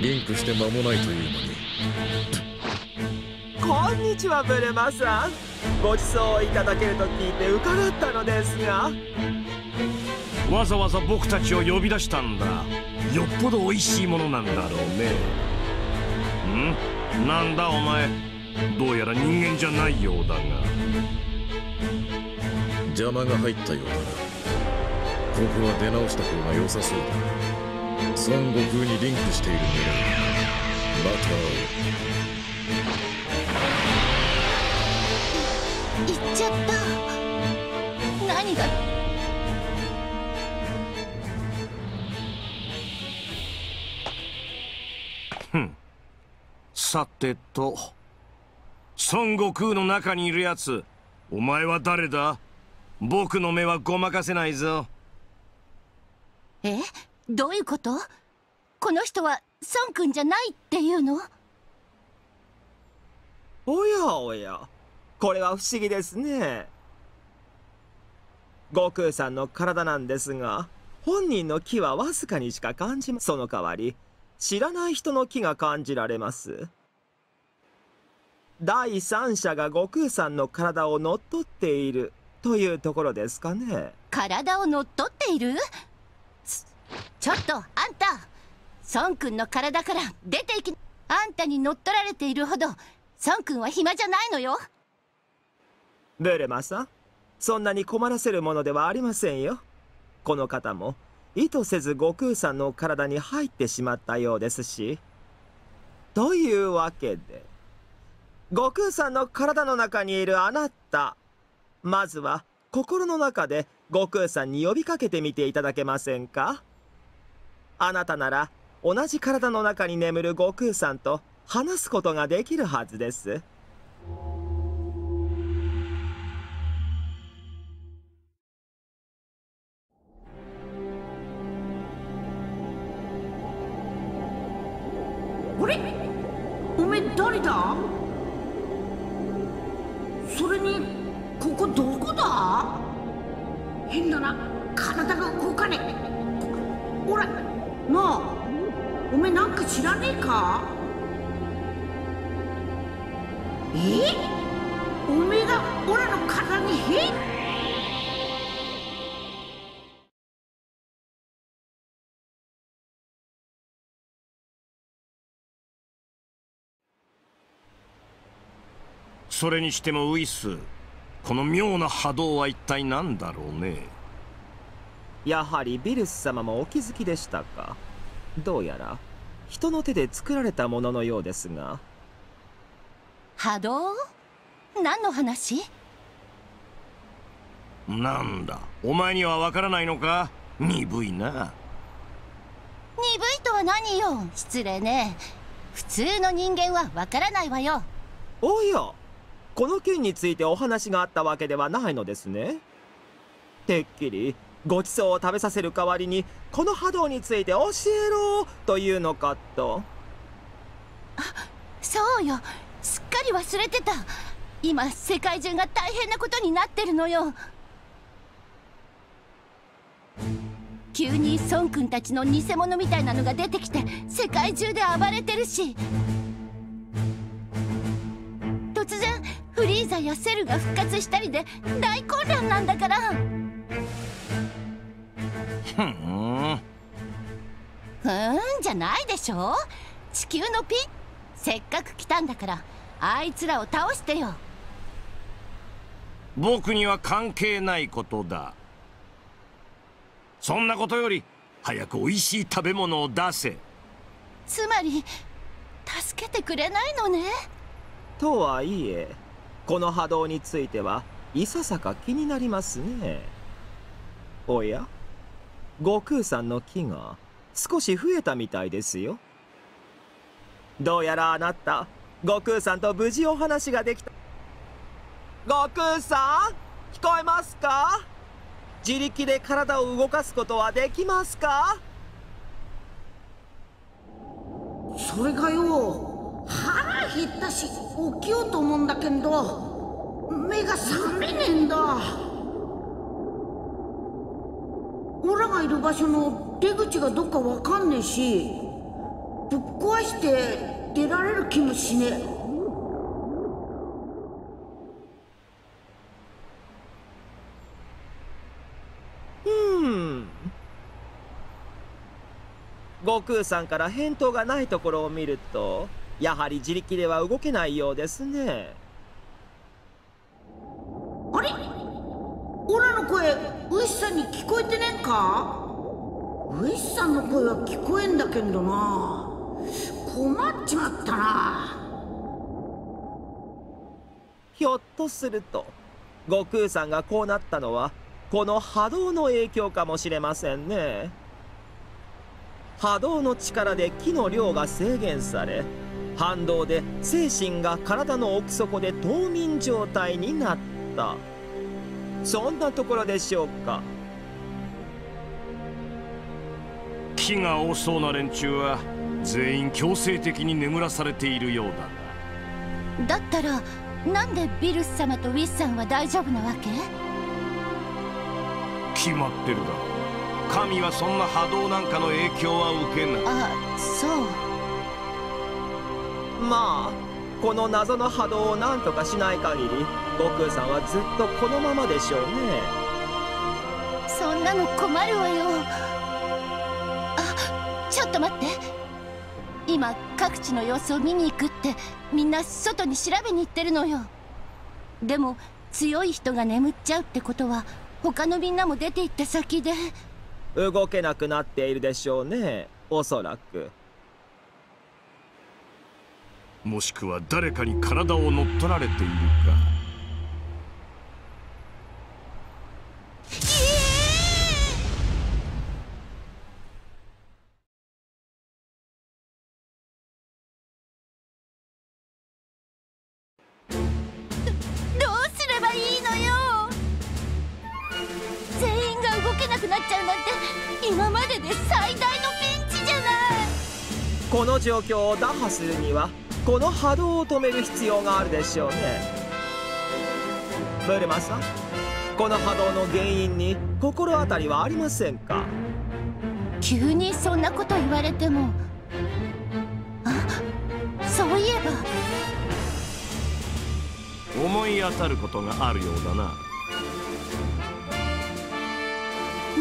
リンクして間もないというのに。こんにちはブルマさん。ごちそういただけると聞いて伺ったのですが。わざわざ僕たちを呼び出したんだ。よっぽど美味しいものなんだろうね。ん？なんだお前。どうやら人間じゃないようだが。邪魔が入ったようだな。ここは出直した方が良さそうだ。孫悟空にリンクしている狙いまた行っちゃった。何が？さてと。孫悟空の中にいるやつお前は誰だ？僕の目はごまかせないぞ。え？どういうこと？この人は孫くんじゃないっていうの？おやおや。これは不思議ですね。悟空さんの体なんですが本人の気はわずかにしか感じまその代わり知らない人の気が感じられます第三者が悟空さんの体を乗っ取っているというところですかね。体を乗っ取っている？ちょっとあんた。孫くんの体から出ていきあんたに乗っ取られているほど孫くんは暇じゃないのよ。ブルマさんそんなに困らせるものではありませんよ。この方も意図せず悟空さんの体に入ってしまったようですし。というわけで悟空さんの体の中にいるあなた。まずは心の中で悟空さんに呼びかけてみていただけませんか？あなたなら同じ体の中に眠る悟空さんと話すことができるはずです。変だな。体が動かねえ。おらなあおめえなんか知らねえか？え？おめえがオラの体に変？それにしてもウイスこの妙な波動は一体何だろうね？やはりビルス様もお気づきでしたか？どうやら人の手で作られたもののようですが。波動？何の話？なんだ？お前にはわからないのか？鈍いな。鈍いとは何よ？失礼ね。普通の人間はわからないわよ。おやこの件についてお話があったわけではないのですね。てっきりごちそうを食べさせる代わりにこの波動について教えろというのかと。あそうよ。すっかり忘れてた。今世界中が大変なことになってるのよ。急に孫くんたちの偽物みたいなのが出てきて世界中で暴れてるし。ザやセルが復活したりで大混乱なんだから。ふん。ふーんじゃないでしょ。地球のピンせっかく来たんだからあいつらを倒してよ。僕には関係ないことだ。そんなことより早く美味しい食べ物を出せ。つまり助けてくれないのね。とはいえこの波動についてはいささか気になりますね。おや？悟空さんの木が少し増えたみたいですよ。どうやらあなた悟空さんと無事お話ができた。悟空さん？聞こえますか？自力で体を動かすことはできますか？それがよ。減ったし起きようと思うんだけど目が覚めねえんだ。オラがいる場所の出口がどっかわかんねえしぶっ壊して出られる気もしねえ。うん。悟空さんから返答がないところを見るとやはり自力では動けないようですね。あれ？オラの声ウイスさんに聞こえてねえか？ウイスさんの声は聞こえんだけどな。困っちまったな。ひょっとすると悟空さんがこうなったのはこの波動の影響かもしれませんね。波動の力で木の量が制限され反動で精神が体の奥底で冬眠状態になった。そんなところでしょうか。気が多そうな連中は全員強制的に眠らされているようだだったらなんでビルス様とウィスさんは大丈夫なわけ？決まってるだろ神はそんな波動なんかの影響は受けない。あそうまあこの謎の波動を何とかしない限り悟空さんはずっとこのままでしょうね。そんなの困るわよ。あちょっと待って。今各地の様子を見に行くってみんな外に調べに行ってるのよ。でも強い人が眠っちゃうってことは他のみんなも出て行った先で。動けなくなっているでしょうねおそらくもしくは誰かに体を乗っ取られているか。どうすればいいのよ？全員が動けなくなっちゃうなんて今までで最大のピンチじゃない！この状況を打破するにはこの波動を止める必要があるでしょうね。ブルマさんこの波動の原因に心当たりはありませんか？急にそんなこと言われても。あそういえば。思い当たることがあるようだな。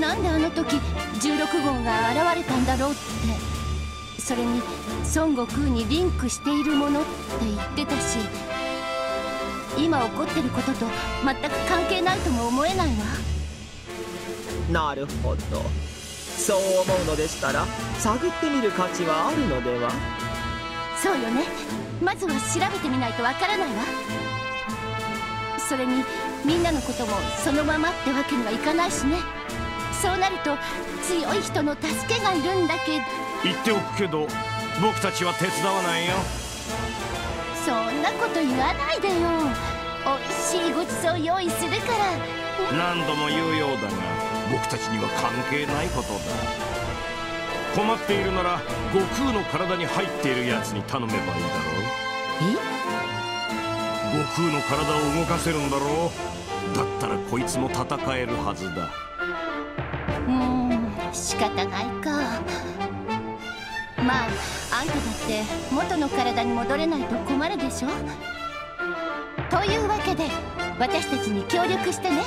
なんであの時16号が現れたんだろうってそれに孫悟空にリンクしているものって言ってたし今起こってることと全く関係ないとも思えないわ。なるほど。そう思うのでしたら探ってみる価値はあるのでは？そうよね。まずは調べてみないとわからないわ。それにみんなのこともそのままってわけにはいかないしね。そうなると強い人の助けがいるんだけど言っておくけど僕たちは手伝わないよ。そんなこと言わないでよ。おいしいごちそう用意するから。何度も言うようだが僕たちには関係ないことだ。困っているなら悟空の体に入っているやつに頼めばいいだろう。悟空の体を動かせるんだろう。だったらこいつも戦えるはずだ。うーん仕方ないかまああんただって元の体に戻れないと困るでしょ？というわけで私たちに協力してね。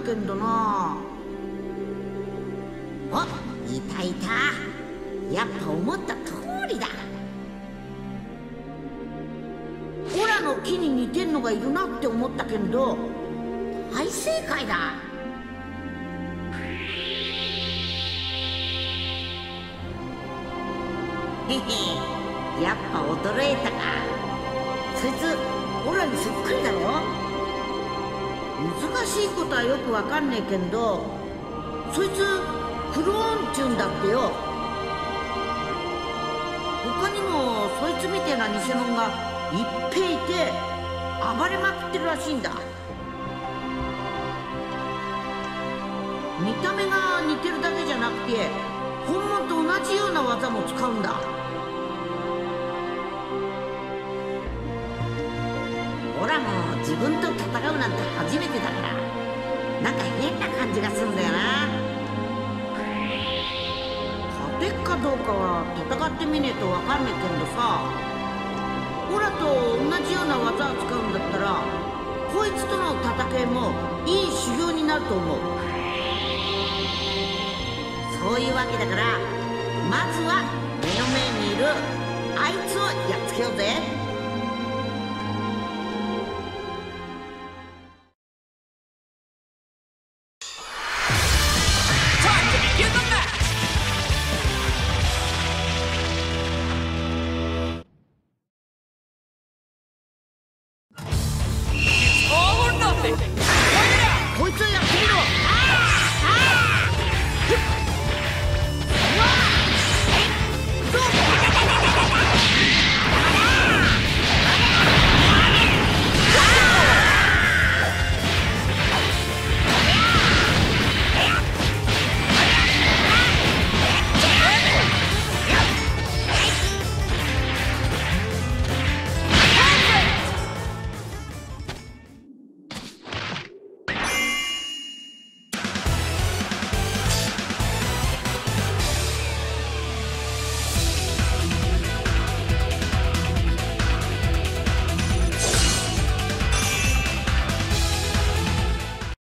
けんどな。おいたいた。やっぱ思った通りだ。オラの木に似てんのがいるなって思ったけど大正解だ。へへやっぱ驚いたか。そいつオラにそっくりだろ。難しいことはよくわかんねえけどそいつクローンちゅうんだってよ。他にもそいつみてえな偽物がいっぺいいて暴れまくってるらしいんだ。見た目が似てるだけじゃなくて本物と同じような技も使うんだ。自分と戦うなんて初めてだから。なんか変な感じがするんだよな。勝てっかどうかは戦ってみねえと分かんねえけどさ。オラと同じような技を使うんだったらこいつとの戦いもいい修行になると思う。そういうわけだからまずは目の前にいるあいつをやっつけようぜ。